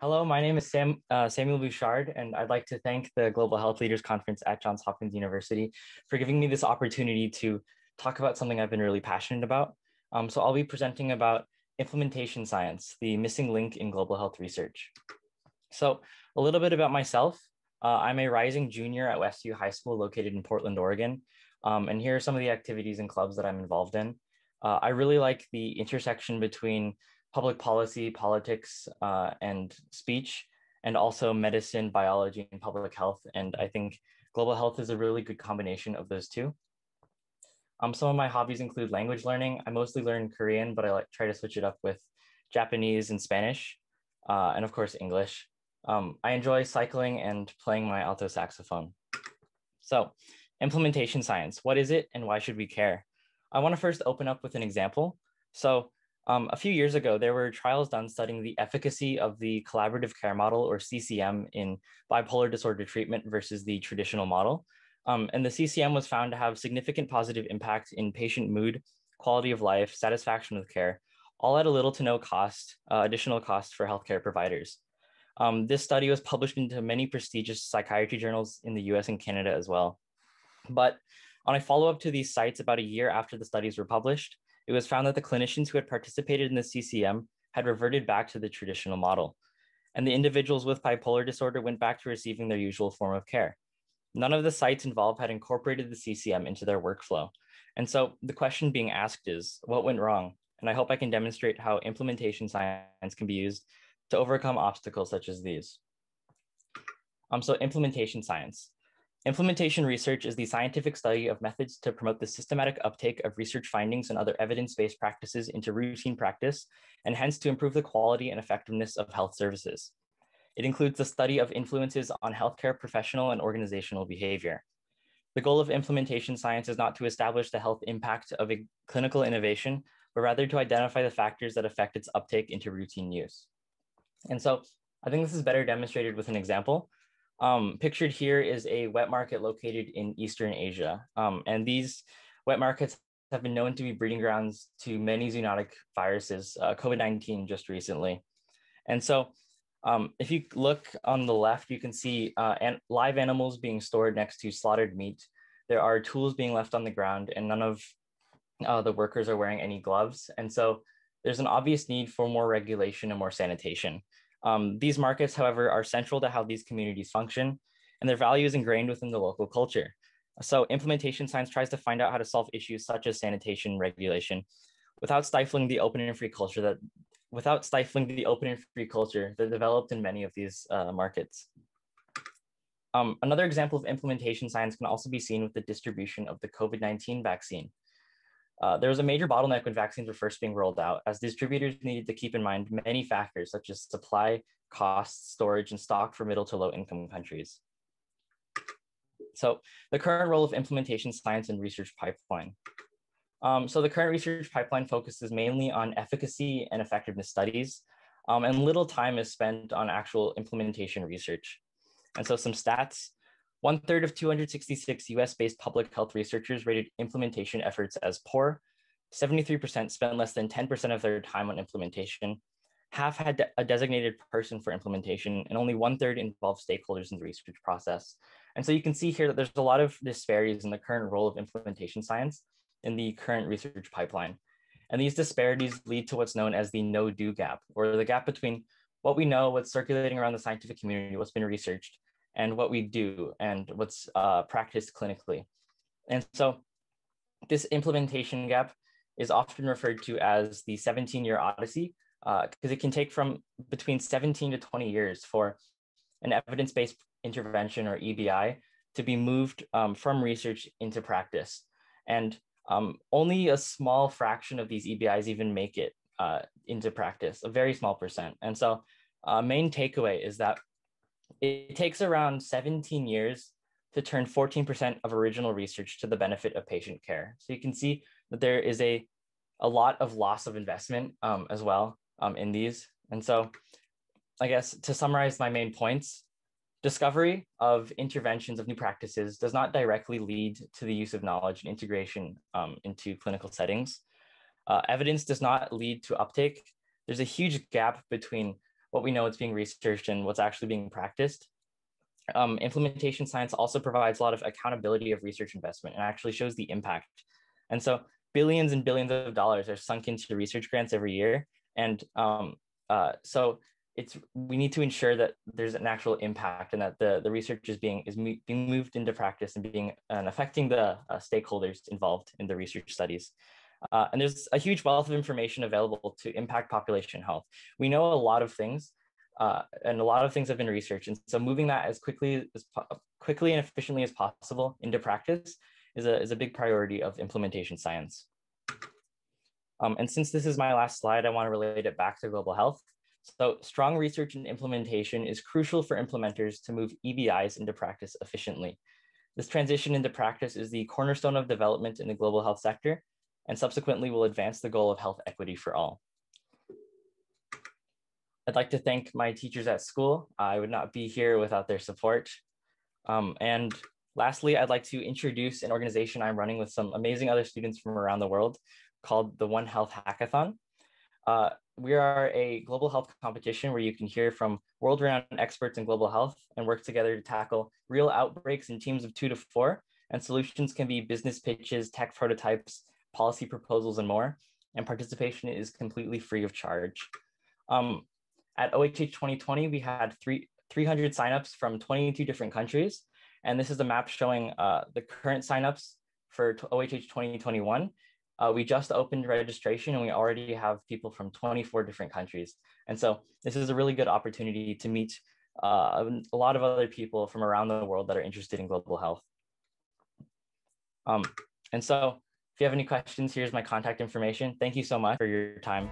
Hello, my name is Sam, uh, Samuel Bouchard, and I'd like to thank the Global Health Leaders Conference at Johns Hopkins University for giving me this opportunity to talk about something I've been really passionate about. Um, so I'll be presenting about implementation science, the missing link in global health research. So a little bit about myself. Uh, I'm a rising junior at Westview High School located in Portland, Oregon. Um, and here are some of the activities and clubs that I'm involved in. Uh, I really like the intersection between public policy, politics, uh, and speech, and also medicine, biology, and public health. And I think global health is a really good combination of those two. Um, some of my hobbies include language learning. I mostly learn Korean, but I like try to switch it up with Japanese and Spanish, uh, and of course English. Um, I enjoy cycling and playing my alto saxophone. So, implementation science. What is it, and why should we care? I want to first open up with an example. So, um, a few years ago, there were trials done studying the efficacy of the collaborative care model or CCM in bipolar disorder treatment versus the traditional model. Um, and the CCM was found to have significant positive impact in patient mood, quality of life, satisfaction with care, all at a little to no cost, uh, additional cost for healthcare providers. Um, this study was published into many prestigious psychiatry journals in the US and Canada as well. But on a follow up to these sites about a year after the studies were published, it was found that the clinicians who had participated in the CCM had reverted back to the traditional model. And the individuals with bipolar disorder went back to receiving their usual form of care. None of the sites involved had incorporated the CCM into their workflow. And so the question being asked is what went wrong? And I hope I can demonstrate how implementation science can be used to overcome obstacles such as these. Um, so implementation science. Implementation research is the scientific study of methods to promote the systematic uptake of research findings and other evidence-based practices into routine practice, and hence to improve the quality and effectiveness of health services. It includes the study of influences on healthcare professional and organizational behavior. The goal of implementation science is not to establish the health impact of a clinical innovation, but rather to identify the factors that affect its uptake into routine use. And so I think this is better demonstrated with an example. Um, pictured here is a wet market located in Eastern Asia. Um, and these wet markets have been known to be breeding grounds to many zoonotic viruses, uh, COVID-19 just recently. And so um, if you look on the left, you can see uh, an live animals being stored next to slaughtered meat. There are tools being left on the ground and none of uh, the workers are wearing any gloves. And so there's an obvious need for more regulation and more sanitation. Um, these markets, however, are central to how these communities function, and their value is ingrained within the local culture. So implementation science tries to find out how to solve issues such as sanitation regulation without stifling the open and free culture that without stifling the open and free culture that developed in many of these uh, markets. Um, another example of implementation science can also be seen with the distribution of the COVID-19 vaccine. Uh, there was a major bottleneck when vaccines were first being rolled out, as distributors needed to keep in mind many factors such as supply, cost, storage, and stock for middle to low income countries. So the current role of implementation science and research pipeline. Um, so the current research pipeline focuses mainly on efficacy and effectiveness studies, um, and little time is spent on actual implementation research. And so some stats, one third of 266 US based public health researchers rated implementation efforts as poor. 73% spent less than 10% of their time on implementation. Half had a designated person for implementation, and only one third involved stakeholders in the research process. And so you can see here that there's a lot of disparities in the current role of implementation science in the current research pipeline. And these disparities lead to what's known as the know-do gap, or the gap between what we know, what's circulating around the scientific community, what's been researched, and what we do and what's uh, practiced clinically. And so this implementation gap is often referred to as the 17 year odyssey because uh, it can take from between 17 to 20 years for an evidence based intervention or EBI to be moved um, from research into practice. And um, only a small fraction of these EBIs even make it uh, into practice, a very small percent. And so, uh, main takeaway is that it takes around 17 years to turn 14% of original research to the benefit of patient care. So you can see that there is a, a lot of loss of investment um, as well um, in these. And so I guess to summarize my main points, discovery of interventions of new practices does not directly lead to the use of knowledge and integration um, into clinical settings. Uh, evidence does not lead to uptake. There's a huge gap between what we know is being researched and what's actually being practiced. Um, implementation science also provides a lot of accountability of research investment and actually shows the impact. And so billions and billions of dollars are sunk into research grants every year. And um, uh, so it's we need to ensure that there's an actual impact and that the, the research is being is mo- being moved into practice and being and affecting the uh, stakeholders involved in the research studies. Uh, and there's a huge wealth of information available to impact population health. We know a lot of things, uh, and a lot of things have been researched. And so moving that as quickly as quickly and efficiently as possible into practice is a, is a big priority of implementation science. Um, and since this is my last slide, I want to relate it back to global health. So strong research and implementation is crucial for implementers to move EBIs into practice efficiently. This transition into practice is the cornerstone of development in the global health sector and subsequently will advance the goal of health equity for all. I'd like to thank my teachers at school. I would not be here without their support. Um, and lastly, I'd like to introduce an organization I'm running with some amazing other students from around the world called the One Health Hackathon. Uh, we are a global health competition where you can hear from world-renowned experts in global health and work together to tackle real outbreaks in teams of two to four. And solutions can be business pitches, tech prototypes, policy proposals, and more. And participation is completely free of charge. Um, at OHH 2020, we had three, 300 signups from 22 different countries. And this is a map showing uh, the current signups for OHH 2021. Uh, we just opened registration and we already have people from 24 different countries. And so this is a really good opportunity to meet uh, a lot of other people from around the world that are interested in global health. Um, and so if you have any questions, here's my contact information. Thank you so much for your time.